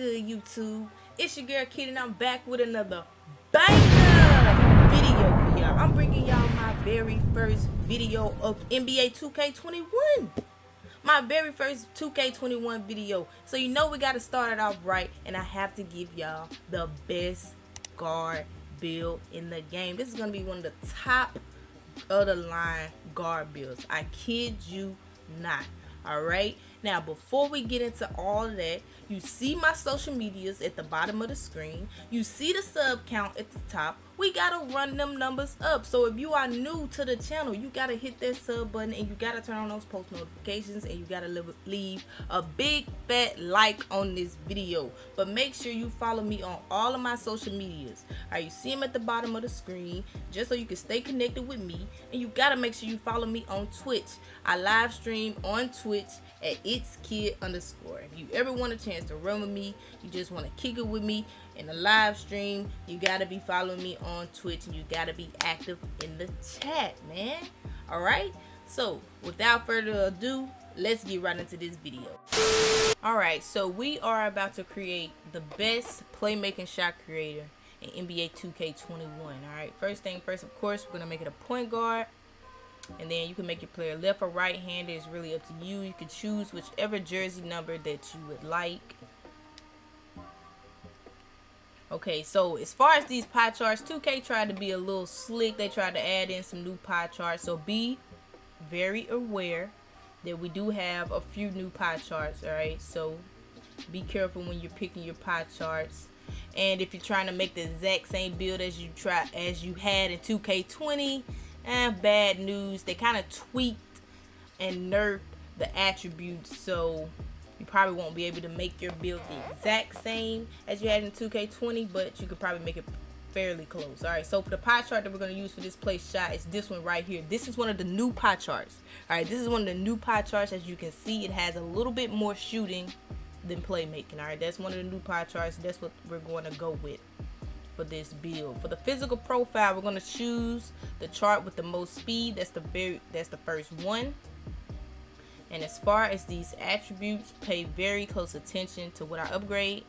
good, YouTube? It's your girl Kid, and I'm back with another banger video for y'all. I'm bringing y'all my very first video of NBA 2K21. My very first 2K21 video. So you know we got to start it off right, and I have to give y'all the best guard build in the game. This is going to be one of the top of the line guard builds. I kid you not. All right. Now, before we get into all that, you see my social medias at the bottom of the screen. You see the sub count at the top. We gotta run them numbers up. So if you are new to the channel, you gotta hit that sub button and you gotta turn on those post notifications and you gotta leave a big fat like on this video. But make sure you follow me on all of my social medias. Alright, you see them at the bottom of the screen just so you can stay connected with me. And you gotta make sure you follow me on Twitch. I live stream on Twitch at it's kid underscore. If you ever want a chance to run with me, you just want to kick it with me in the live stream, you gotta be following me on Twitch and you gotta be active in the chat, man. Alright? So without further ado, let's get right into this video. Alright, so we are about to create the best playmaking shot creator in NBA 2K21. Alright, first thing first, of course, we're gonna make it a point guard and then you can make your player left or right handed it's really up to you. You can choose whichever jersey number that you would like. Okay so as far as these pie charts 2k tried to be a little slick. They tried to add in some new pie charts. So be very aware that we do have a few new pie charts all right? So be careful when you're picking your pie charts. And if you're trying to make the exact same build as you try as you had in 2k20 eh, bad news. They kind of tweaked and nerfed the attributes, so you probably won't be able to make your build the exact same as you had in 2K20, but you could probably make it fairly close. All right, so for the pie chart that we're going to use for this play shot, it's this one right here. This is one of the new pie charts. All right, this is one of the new pie charts. As you can see, it has a little bit more shooting than playmaking. All right, that's one of the new pie charts. That's what we're going to go with for this build. For the physical profile, we're to choose the chart with the most speed. That's the very that's the first one. And as far as these attributes, pay very close attention to what I upgrade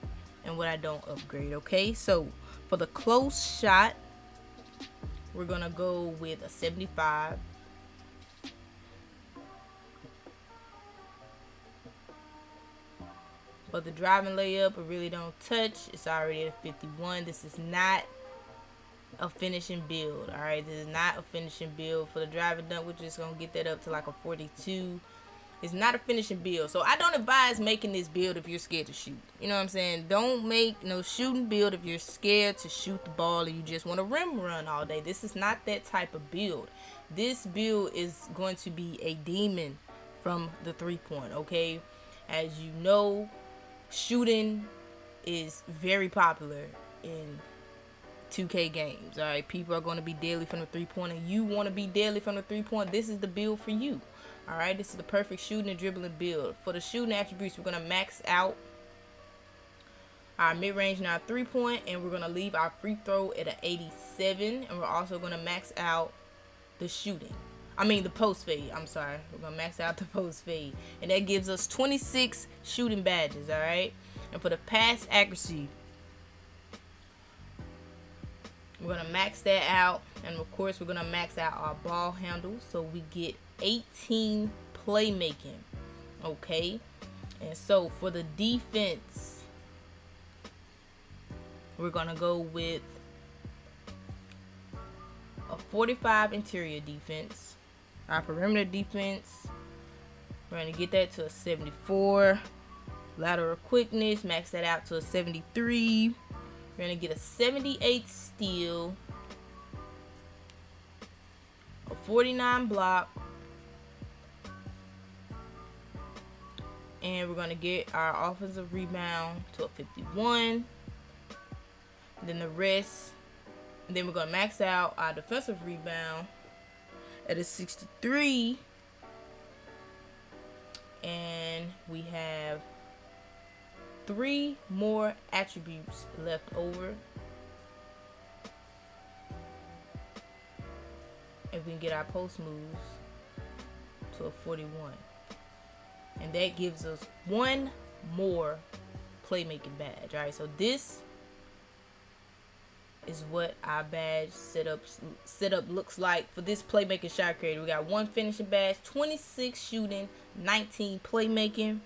and what I don't upgrade, okay? So, for the close shot, we're to go with a 75. But the driving layup, I really don't touch. It's already at 51. This is not a finishing build. All right, this is not a finishing build for the driving dunk. We're just gonna get that up to like a 42. It's not a finishing build, so I don't advise making this build if you're scared to shoot. You know what I'm saying? Don't make no shooting build if you're scared to shoot the ball and you just want to rim run all day. This is not that type of build. This build is going to be a demon from the three point. Okay, as you know, shooting is very popular in 2K games. All right, people are going to be deadly from the three point, and you want to be deadly from the three point. This is the build for you. All right, this is the perfect shooting and dribbling build. For the shooting attributes, we're going to max out our mid range and our three point, and we're going to leave our free throw at an 87, and we're also going to max out the shooting. I mean the post fade. I'm sorry. We're gonna max out the post fade, and that gives us 26 shooting badges. All right. And for the pass accuracy, we're gonna max that out, and of course we're gonna max out our ball handle, so we get 18 playmaking. Okay. And so for the defense, we're gonna go with a 45 interior defense our perimeter defense, we're going to get that to a 74. Lateral quickness, max that out to a 73. We're going to get a 78 steal. A 49 block. And we're going to get our offensive rebound to a 51. Then the rest. then we're going to max out our defensive rebound at a 63 and we have three more attributes left over. And we can get our post moves to a 41 and that gives us one more playmaking badge. All right, so this is what our badge setup setup looks like for this playmaking shot creator. We got one finishing badge, 26 shooting, 19 playmaking,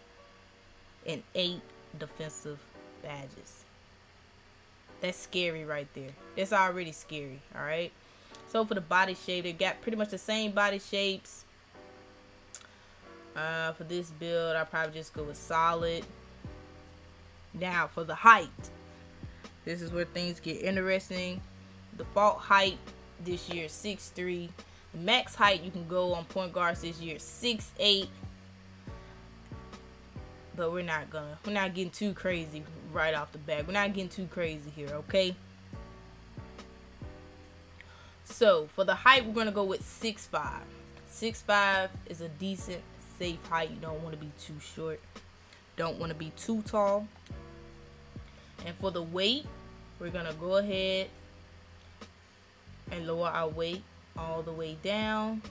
and eight defensive badges. That's scary right there. That's already scary. All right. So for the body shape, they got pretty much the same body shapes. Uh, for this build, I'll probably just go with solid. Now for the height. This is where things get interesting. Default height this year 6'3". The max height you can go on point guards this year 6'8". But we're not gonna we're not getting too crazy right off the bat. We're not getting too crazy here, okay? So for the height, we're gonna go with 6'5". 6'5 is a decent, safe height. You don't want to be too short. Don't want to be too tall. And for the weight, we're gonna go ahead and lower our weight all the way down.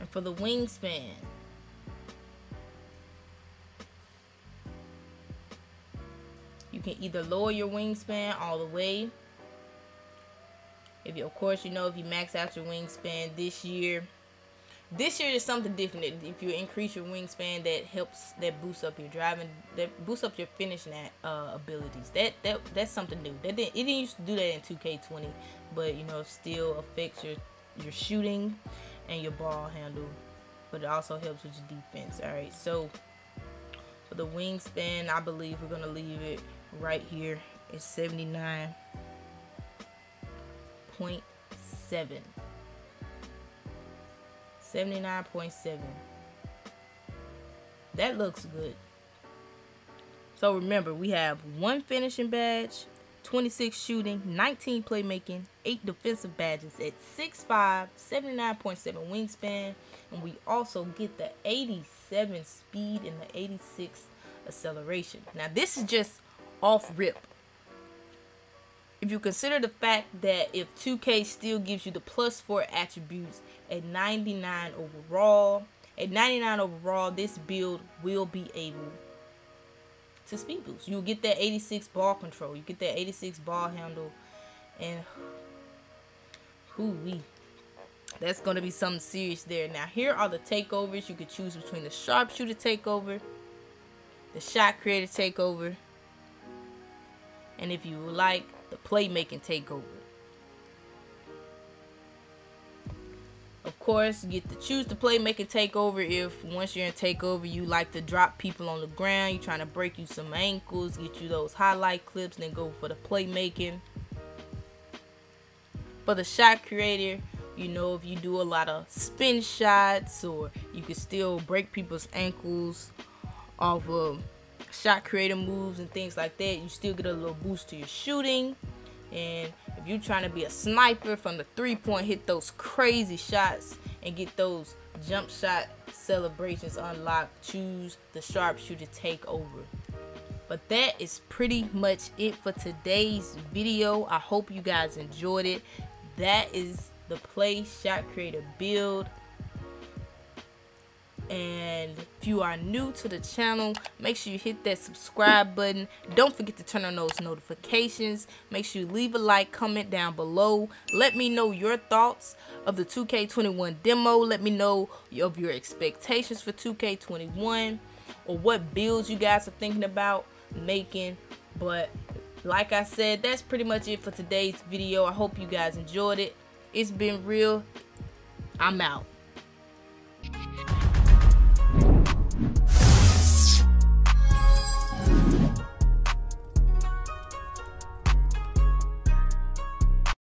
And for the wingspan, you can either lower your wingspan all the way. If you, of course, you know if you max out your wingspan this year, this year is something different. If you increase your wingspan, that helps, that boosts up your driving, that boosts up your finishing uh, abilities. That that that's something new. That didn't, it didn't used to do that in 2K20, but you know, still affects your your shooting and your ball handle, but it also helps with your defense. All right, so for the wingspan, I believe we're gonna leave it right here. It's 79.7. .7. 79.7. That looks good. So remember, we have one finishing badge, 26 shooting, 19 playmaking, 8 defensive badges at 6'5", 79.7 wingspan, and we also get the 87 speed and the 86 acceleration. Now this is just off rip. If you consider the fact that if 2K still gives you the plus 4 attributes at 99 overall. At 99 overall, this build will be able to speed boost. You'll get that 86 ball control. You get that 86 ball handle. And whoo wee. That's going to be something serious there. Now, here are the takeovers. You could choose between the sharpshooter takeover, the shot creator takeover, and if you like, the playmaking takeover. Course, you get to choose to play, make a takeover if once you're in takeover, you like to drop people on the ground. You're trying to break you some ankles, get you those highlight clips, then go for the playmaking. For the shot creator, you know, if you do a lot of spin shots or you can still break people's ankles off of shot creator moves and things like that, you still get a little boost to your shooting. And if you're trying to be a sniper from the three point, hit those crazy shots and get those jump shot celebrations unlocked, choose the sharpshooter takeover. But that is pretty much it for today's video. I hope you guys enjoyed it. That is the play shot creator build and if you are new to the channel make sure you hit that subscribe button. Don't forget to turn on those notifications. Make sure you leave a like comment down below. Let me know your thoughts of the 2k21 demo. Let me know of your expectations for 2k21 or what builds you guys are thinking about making. But like i said that's pretty much it for today's video. I hope you guys enjoyed it. It's been real. I'm out